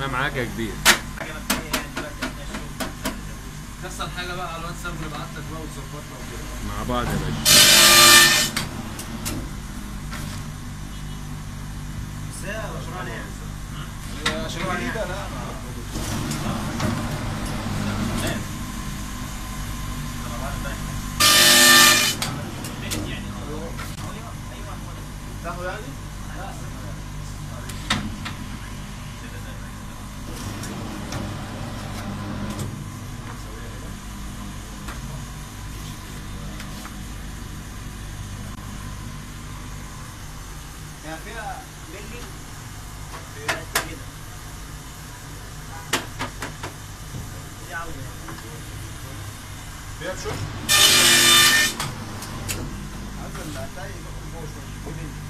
أنا معاك يا كبير. تحصل حاجة بقى على الواتساب ونبعت لك بقى وتظبطنا وكده. مع بعض يا باشا. عشان جديده لا تاخد يعني؟ Yang dia bending. Dia rasa gitu. Jauh. Biar sure. Aku nak tahu kau mau pergi.